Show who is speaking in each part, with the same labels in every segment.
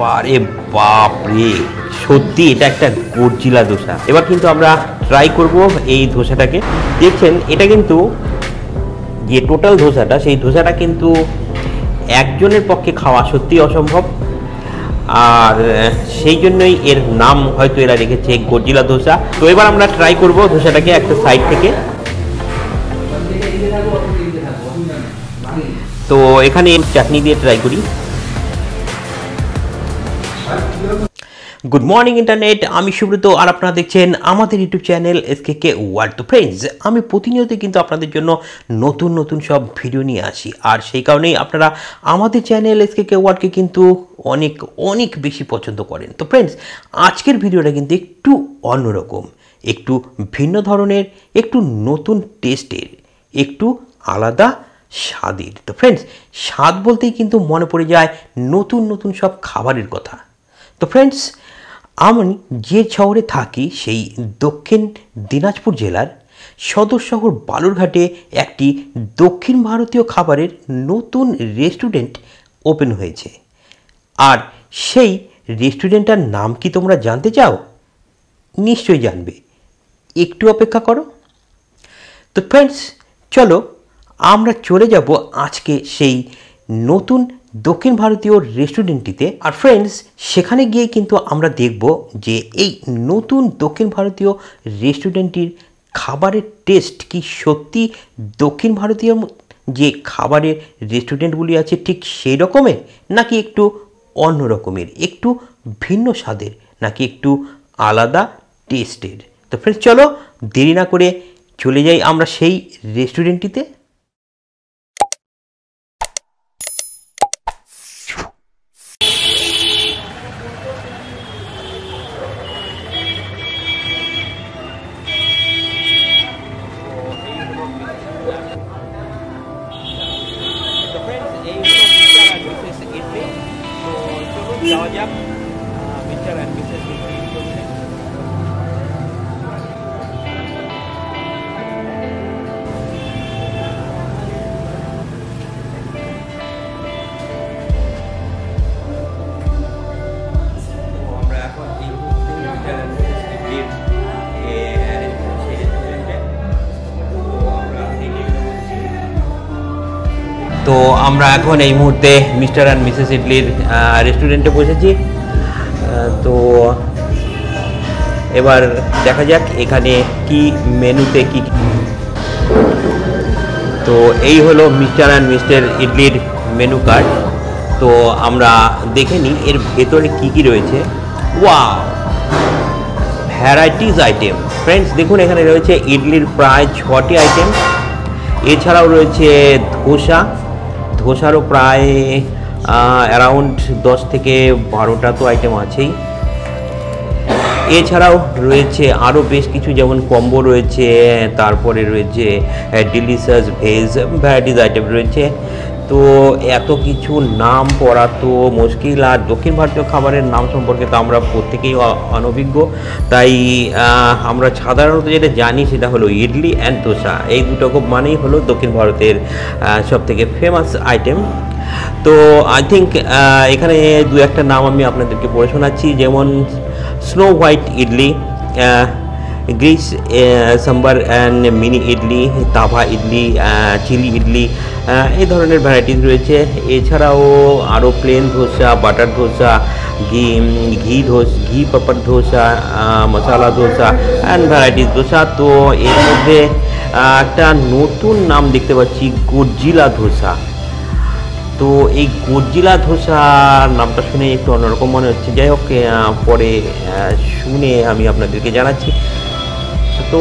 Speaker 1: বারে বাপ রে সত্যি, এটা একটা গর্জিলা ধোসা এবার কিন্তু আমরা ট্রাই করব এই ধোসাটাকে দেখছেন, এটা কিন্তু যে টোটাল ধোসাটা সেই ধোসাটা কিন্তু একজনের পক্ষে খাওয়া সত্যি অসম্ভব। আর, সেই জন্যই এর নাম হয়তো এরা রেখেছে গর্জিলা ধোসা তো এবার আমরা ট্রাই করব ধোসাটাকে একটা সাইড থেকে। তো এখানে চাটনি দিয়ে ট্রাই করি। গুড মর্নিং ইন্টারনেট আমি সুব্রত আর আপনারা দেখছেন আমাদের YouTube channel S K K world তো ফ্রেন্ডস আমি প্রতিনিয়ত কিন্তু আপনাদের জন্য নতুন নতুন সব ভিডিও নিয়ে আসি। আর সেই কারণেই আপনারা আমাদের চ্যানেল এসকে কে ওয়ার্ল্ডকে কিন্তু অনেক অনেক বেশি পছন্দ করেন। তো ফ্রেন্ডস আজকের ভিডিওটা কিন্তু একটু অন্যরকম। একটু ভিন্ন ধরনের, একটু নতুন টেস্টের একটু আলাদা স্বাদের। তো ফ্রেন্ডস স্বাদ বলতেই কিন্তু মনে পড়ে যায় নতুন নতুন সব খাবারের কথা। তো ফ্রেন্ডস আমি যে শহরে থাকি সেই দক্ষিণ দিনাজপুর জেলার সদর শহর বালুরঘাটে একটি দক্ষিণ ভারতীয় খাবারের নতুন রেস্টুরেন্ট ওপেন হয়েছে। আর সেই রেস্টুরেন্টটার নাম কি তোমরা জানতে চাও? নিশ্চয়ই জানবে। একটু অপেক্ষা করো। তো ফ্রেন্ডস চলো আমরা চলে যাব আজকে সেই নতুন দক্ষিণ ভারতীয় রেস্টুরেন্টটিতে। আর ফ্রেন্ডস সেখানে গিয়ে কিন্তু আমরা দেখব যে এই নতুন দক্ষিণ ভারতীয় রেস্টুরেন্টটির খাবারের টেস্ট কি সত্যি দক্ষিণ ভারতীয় যে খাবারের রেস্টুরেন্টগুলি আছে ঠিক সেই রকমের, নাকি একটু অন্য রকমের, একটু ভিন্ন স্বাদের, নাকি একটু আলাদা টেস্টের তো ফ্রেন্ডস চলো দেরি না করে চলে যাই আমরা সেই রেস্টুরেন্টটিতে। তো আমরা এখন এই মুহূর্তে মিস্টার অ্যান্ড মিসেস ইডলির রেস্টুরেন্টে বসেছি। তো এবার দেখা যাক এখানে কি মেনুতে কি তো এই হলো মিস্টার অ্যান্ড মিস্টার ইডলির মেনু কার্ড। তো আমরা দেখে নিই এর ভেতরে কি কি রয়েছে। ওয়া ভ্যারাইটিস আইটেম। ফ্রেন্ডস দেখুন এখানে রয়েছে ইডলির প্রায় ছটি আইটেম। এছাড়াও রয়েছে ধোসা ধোসারও প্রায় অ্যারাউন্ড দশ থেকে বারোটা তো আইটেম আছেই। এছাড়াও রয়েছে আরও বেশ কিছু, যেমন কম্বো রয়েছে, তারপরে রয়েছে ডিলিশাস ভেজ ভ্যারাইটিস আইটেম রয়েছে। তো এত কিছু নাম পড়া তো মুশকিল। আর দক্ষিণ ভারতীয় খাবারের নাম সম্পর্কে তো আমরা প্রত্যেকেই অনভিজ্ঞ। তাই আমরা সাধারণত যেটা জানি সেটা হলো ইডলি অ্যান্ড দোসা। এই দুটো মানেই হলো দক্ষিণ ভারতের সব থেকে ফেমাস আইটেম তো আই থিঙ্ক এখানে দু একটা নাম আমি আপনাদেরকে পড়ে শোনাচ্ছি। যেমন snow white idli Greece sambar and mini idli, tawa idli chilli idli এই ধরনের ভ্যারাইটিস রয়েছে। এছাড়াও আরও প্লেন ধোসা বাটার ধোসা, ঘি ঘি ধোস, ঘি পাপড় ধোসা মশালা ধোসা অ্যান্ড ভ্যারাইটিস ধোসা তো এর মধ্যে একটা নতুন নাম দেখতে পাচ্ছি গর্জিলা ধোসা। তো এই গর্জিলা ধোসা নামটা শুনে একটু অন্যরকম মনে হচ্ছে। যাই হোক পরে শুনে আমি আপনাদেরকে জানাচ্ছি। তো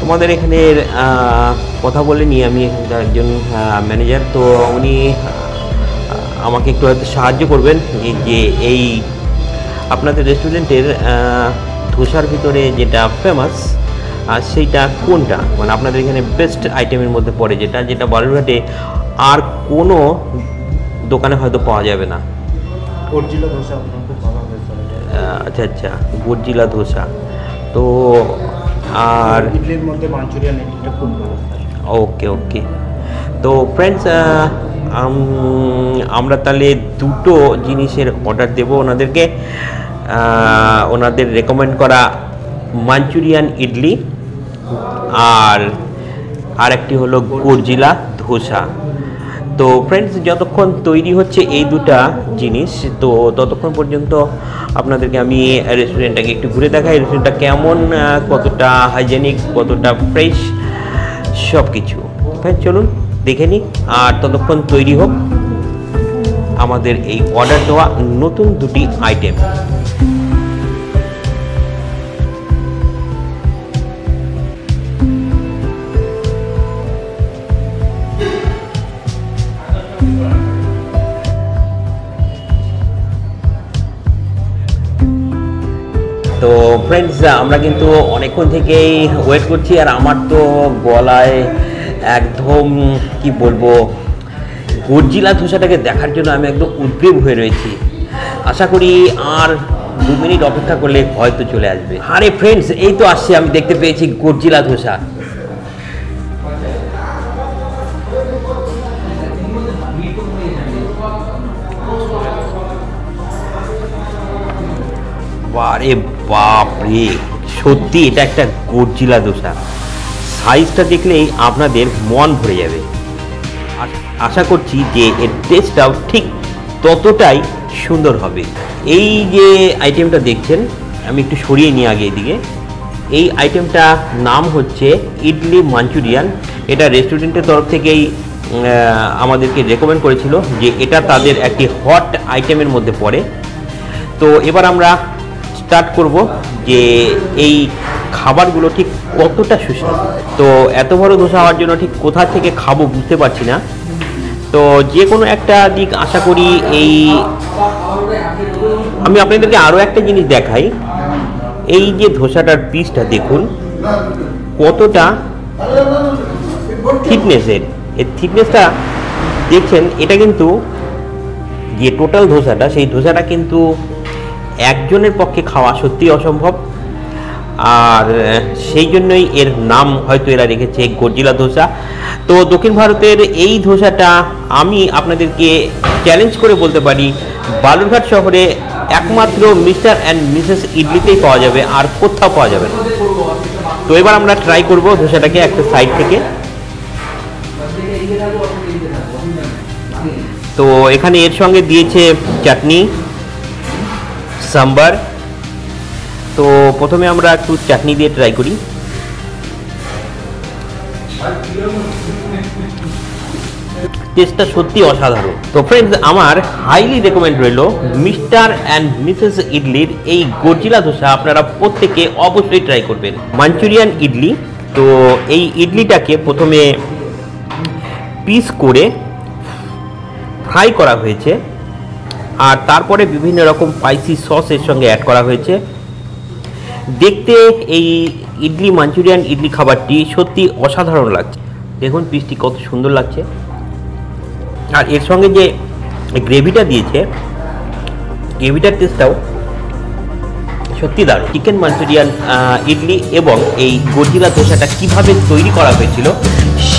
Speaker 1: তোমাদের এখানের কথা বলে নিয়ে আমি এখানকার একজন ম্যানেজার তো উনি আমাকে একটু হয়তো সাহায্য করবেন যে এই আপনাদের রেস্টুরেন্টের ধোসার ভিতরে যেটা ফেমাস আর সেইটা কোনটা? মানে আপনাদের এখানে বেস্ট আইটেমের মধ্যে পড়ে যেটা যেটা বালুরঘাটে আর কোনো দোকানে হয়তো পাওয়া যাবে না।
Speaker 2: গর্জিলা ধোসা
Speaker 1: আচ্ছা আচ্ছা গর্জিলা ধোসা। তো আর
Speaker 2: ইডলির মধ্যে মাঞ্চুরিয়ান ইডলিটা খুব ভালো।
Speaker 1: ওকে ওকে। তো ফ্রেন্ডস আমরা তাহলে দুটো জিনিসের অর্ডার দেব ওনাদেরকে। ওনাদের রেকমেন্ড করা মাঞ্চুরিয়ান ইডলি আর আর একটি হলো গর্জিলা ধোসা। তো ফ্রেন্ডস যতক্ষণ তৈরি হচ্ছে এই দুটা জিনিস, তো ততক্ষণ পর্যন্ত আপনাদেরকে আমি রেস্টুরেন্টটাকে একটু ঘুরে দেখাই। রেস্টুরেন্টটা কেমন কতটা হাইজেনিক কতটা ফ্রেশ সব কিছু চলুন দেখে নিই। আর ততক্ষণ তৈরি হোক আমাদের এই অর্ডার দেওয়া নতুন দুটি আইটেম তো ফ্রেন্ডস আমরা কিন্তু অনেকক্ষণ থেকেই ওয়েট করছি আর আমার তো গলায় একদম, কি বলব, গর্জিলা ধোসাটাকে দেখার জন্য আমি একদম উদ্গ্রীব হয়ে রয়েছি। আশা করি আর দু মিনিট অপেক্ষা করলে হয়তো চলে আসবে। আরে ফ্রেন্ডস এই তো আসছে, আমি দেখতে পেয়েছি গর্জিলা ধোসা। বারে বাপ রে সত্যি এটা একটা গর্জিলা দোসা। সাইজটা দেখলেই আপনাদের মন ভরে যাবে। আশা করছি যে এর টেস্টটাও ঠিক ততটাই সুন্দর হবে। এই যে আইটেমটা দেখছেন, আমি একটু সরিয়ে নিই আগে এদিকে। এই আইটেমটা নাম হচ্ছে ইডলি মাঞ্চুরিয়ান। এটা রেস্টুরেন্টের তরফ থেকেই আমাদেরকে রেকমেন্ড করেছিল যে এটা তাদের একটি হট আইটেমের মধ্যে পড়ে। তো এবার আমরা স্টার্ট করব যে এই খাবারগুলো ঠিক কতটা সুস্বাদু। তো এত বড় ধোসা হওয়ার জন্য ঠিক কোথা থেকে খাব বুঝতে পারছি না। তো যে কোনো একটা দিক আশা করি এই আমি আপনাদেরকে আরও একটা জিনিস দেখাই। এই যে ধোসাটার পিসটা দেখুন, কতটা থিকনেসের এর থিকনেসটা দেখছেন, এটা কিন্তু যে টোটাল ধোসাটা, সেই ধোসাটা কিন্তু একজনের পক্ষে খাওয়া সত্যি অসম্ভব। আর সেই জন্যই এর নাম হয়তো এরা রেখেছে গর্জিলা ধোসা। তো দক্ষিণ ভারতের এই ধোসাটা আমি আপনাদেরকে চ্যালেঞ্জ করে বলতে পারি, বালুরঘাট শহরে একমাত্র মিস্টার অ্যান্ড মিসেস ইডলিতেই পাওয়া যাবে, আর কোথাও পাওয়া যাবে না। তো এবার আমরা ট্রাই করব ধোসাটাকে একটা সাইড থেকে। তো এখানে এর সঙ্গে দিয়েছে চাটনি সাম্বার। তো প্রথমে আমরা একটু চাটনি দিয়ে ট্রাই করি। টেস্টটা সত্যি অসাধারণ। তো ফ্রেন্ডস আমার হাইলি রেকমেন্ড রইল মিস্টার অ্যান্ড মিসেস ইডলির এই গর্জিলা ধোসা আপনারা প্রত্যেকে অবশ্যই ট্রাই করবেন। মাঞ্চুরিয়ান ইডলি। তো এই ইডলিটাকে প্রথমে পিস করে ফ্রাই করা হয়েছে। আর তারপরে বিভিন্ন রকম স্পাইসি সস এর সঙ্গে অ্যাড করা হয়েছে। দেখতে এই ইডলি মাঞ্চুরিয়ান ইডলি খাবারটি সত্যি অসাধারণ লাগছে। দেখুন পিসটি কত সুন্দর লাগছে। আর এর সঙ্গে যে গ্রেভিটা দিয়েছে গ্রেভিটার টেস্টটাও সত্যি দারুণ। চিকেন মাঞ্চুরিয়ান ইডলি এবং এই গর্জিলা ধোসাটা কীভাবে তৈরি করা হয়েছিল,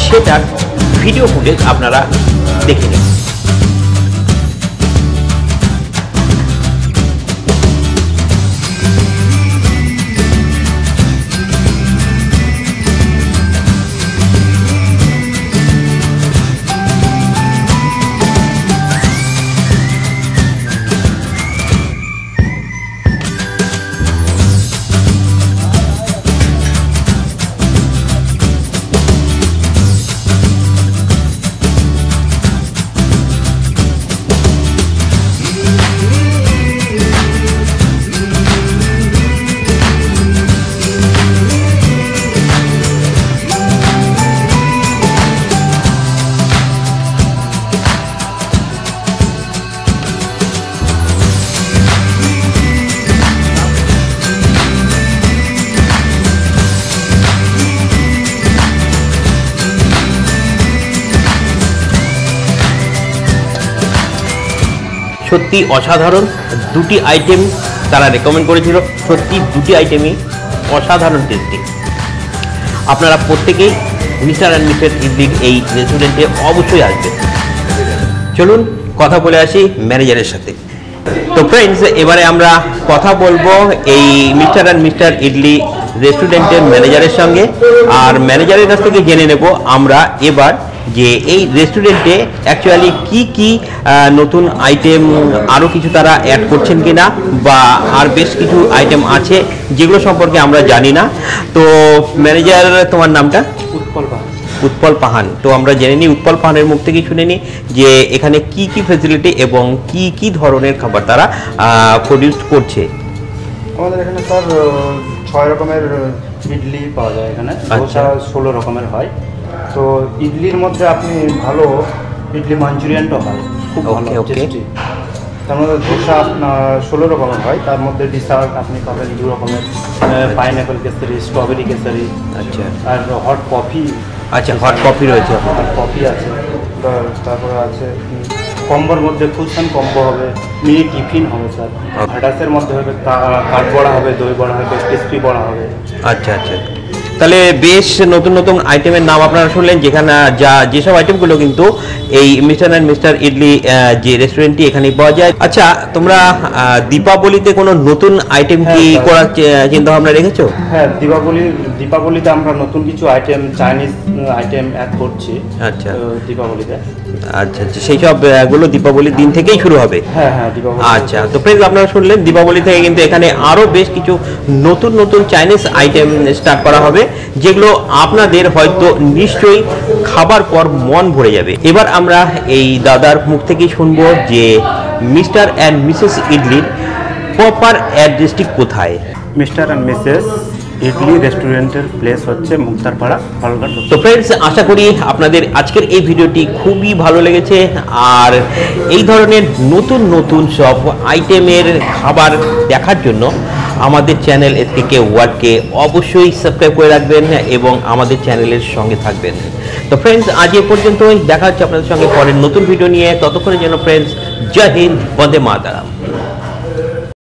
Speaker 1: সেটার ভিডিও ফুটেজ আপনারা দেখে সত্যি অসাধারণ দুটি আইটেম তারা রেকমেন্ড করেছিল। সত্যি দুটি আইটেমই অসাধারণ টেস্টি আপনারা প্রত্যেকেই মিস্টার অ্যান্ড মিসেস ইডলির এই রেস্টুরেন্টে অবশ্যই আসবেন। চলুন কথা বলে আসি ম্যানেজারের সাথে। তো ফ্রেন্ডস এবারে আমরা কথা বলব এই মিস্টার অ্যান্ড মিস্টার ইডলি রেস্টুরেন্টের ম্যানেজারের সঙ্গে। আর ম্যানেজারের কাছ থেকে জেনে নেব আমরা এবার যে এই রেস্টুরেন্টে অ্যাকচুয়ালি কি কি নতুন আইটেম আরও কিছু তারা অ্যাড করছেন কি না বা আর বেশ কিছু আইটেম আছে যেগুলো সম্পর্কে আমরা জানি না। তো ম্যানেজার তোমার নামটা?
Speaker 2: উৎপল পাহাড়।
Speaker 1: উৎপল পাহান তো আমরা জেনে নিই উৎপল পাহানের মুখ থেকেই শুনে নিই যে এখানে কি কি ফেসিলিটি এবং কি কি ধরনের খাবার তারা প্রডিউস করছে।
Speaker 2: আমাদের এখানে স্যার ছয় রকমের ইডলি পাওয়া যায় এখানে।
Speaker 1: আচ্ছা।
Speaker 2: ষোলো রকমের হয়। তো ইডলির মধ্যে আপনি ভালো ইডলি মাঞ্চুরিয়ানটা হয় খুব ভালো. টেস্টি তার মধ্যে ধোসা আপনার ষোলো রকমের হয় তার মধ্যে ডিসার্ট আপনি পাবেন দু রকমের পাইনঅ্যাপেল কেসারি স্ট্রবেরি কেসারি
Speaker 1: আচ্ছা।
Speaker 2: আর হট কফি
Speaker 1: আচ্ছা হট কফি রয়েছে।
Speaker 2: হট কফি আছে। তার- তারপরে আছে কম্বোর মধ্যে ফুলসান কম্বো হবে মিনি টিফিন হবে স্যার।
Speaker 1: Okay.
Speaker 2: ভ্যাটাসের মধ্যে হবে কা- কাঠ বড়া হবে দই বড়া হবে ক্রিস্পি বড়া হবে।
Speaker 1: আচ্ছা আচ্ছা। তাহলে বেশ নতুন নতুন আইটেমের নাম আপনারা শুনলেন যেখানে যা যেসব আইটেমগুলো কিন্তু এই মিস্টার অ্যান্ড মিস্টার ইডলি যে রেস্টুরেন্টটি এখানে পাওয়া যায়। আচ্ছা তোমরা দীপাবলিতে কোনো নতুন আইটেম কি
Speaker 2: হ্যাঁ,
Speaker 1: করার চিন্তা ভাবনা রেখেছো?
Speaker 2: হ্যাঁ দীপাবলি দীপাবলিতে আমরা নতুন কিছু আইটেম চাইনিজ আইটেম অ্যাড করছি
Speaker 1: আচ্ছা।
Speaker 2: তো দীপাবলিতে।
Speaker 1: আচ্ছা আচ্ছা সেই সবগুলো দীপাবলির দিন থেকেই শুরু হবে?
Speaker 2: হ্যাঁ হ্যাঁ দীপাবলি
Speaker 1: আচ্ছা তো ফ্রেন্ডস আপনারা শুনলেন দীপাবলি থেকে কিন্তু এখানে আরও বেশ কিছু নতুন নতুন চাইনিজ আইটেম স্টার্ট করা হবে যেগুলো আপনাদের হয়তো নিশ্চয়ই খাবার পর মন ভরে যাবে। এবার আমরা এই দাদার মুখ থেকেই শুনব যে মিস্টার অ্যান্ড মিসেস ইডলির প্রপার অ্যাড্রেসটি কোথায়?
Speaker 2: মিস্টার অ্যান্ড মিসেস ইডলি রেস্টুরেন্টের প্লেস হচ্ছে মুক্তারপাড়া
Speaker 1: তো ফ্রেন্ডস আশা করি আপনাদের আজকের এই ভিডিওটি খুবই ভালো লেগেছে। আর এই ধরনের নতুন নতুন সব আইটেমের খাবার দেখার জন্য আমাদের চ্যানেল এসকে কে ওয়ার্ডকে অবশ্যই সাবস্ক্রাইব করে রাখবেন এবং আমাদের চ্যানেলের সঙ্গে থাকবেন। তো ফ্রেন্ডস আজ এ পর্যন্তই। দেখা হচ্ছে আপনাদের সঙ্গে পরের নতুন ভিডিও নিয়ে। ততক্ষণের জন্য ফ্রেন্ডস জয় হিন্দ, বন্দে মাতারাম।